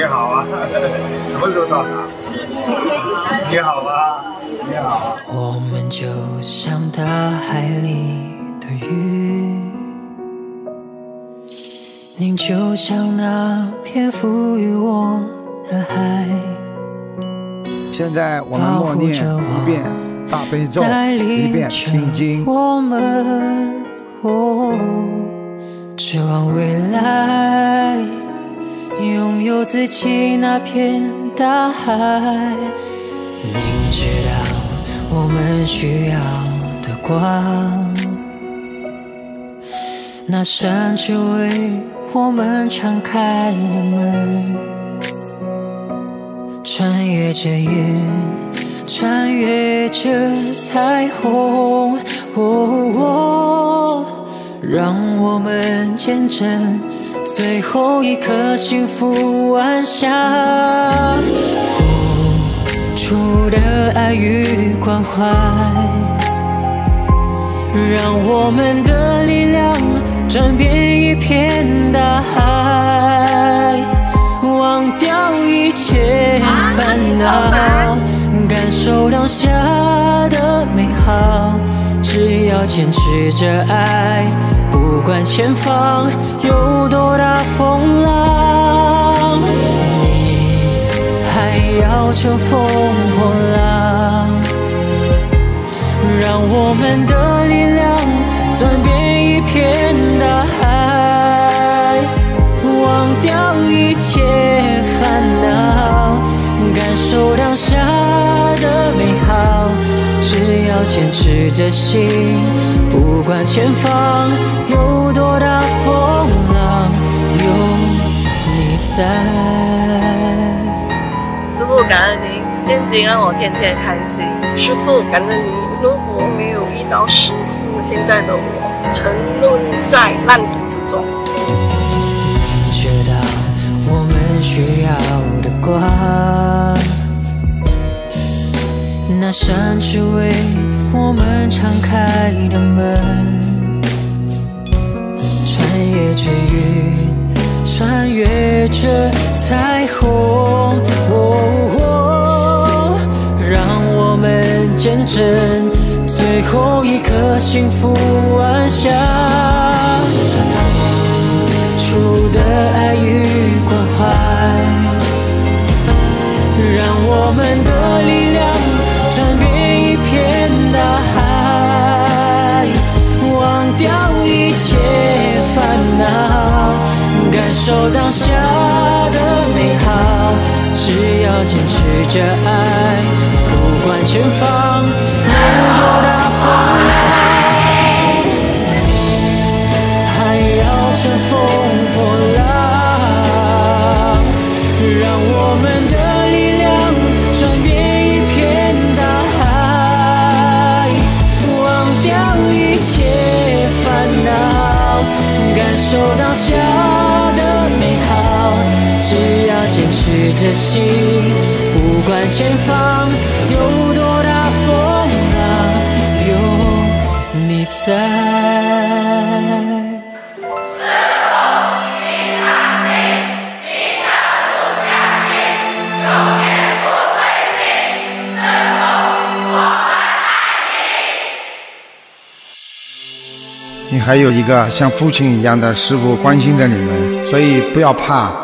你好啊，什么时候到达？你好啊，你好。我们就像大海里的鱼，您就像那片赋予我的海，现在我们默念一遍大悲咒，一遍心经。我们哦，指望未来，拥有自己那片大海。明知道我们需要的光，那扇只为我们敞开的门，穿越着云。穿越着彩虹，哦哦，让我们见证最后一颗幸福晚霞。付出的爱与关怀，让我们的力量转变一片大海，忘掉一切烦恼。感受当下的美好，只要坚持着爱，不管前方有乘风破浪，让我们的力量转变一片大海，忘掉一切烦恼，感受当下。的美好，只要坚持着心，不管前方有多大风浪，有你在。师傅，感恩您，念经让我天天开心。师傅，感恩您，如果没有遇到师傅，现在的我沉沦在烂赌之中。您知道我们需要的光。那扇只为我们敞开的门，穿越着云，穿越着彩虹，见证最后一颗幸福晚霞。付出的爱与关怀，让我们的力量。转变一片大海，忘掉一切烦恼，感受当下的美好。只要坚持着爱，前方有多大风浪还要乘风破浪让我们的力量穿越一片大海忘掉一切烦恼感受当下的美好只着心，不管前方有多大风浪，有你在。你还有一个像父亲一样的师傅关心着你们，所以不要怕。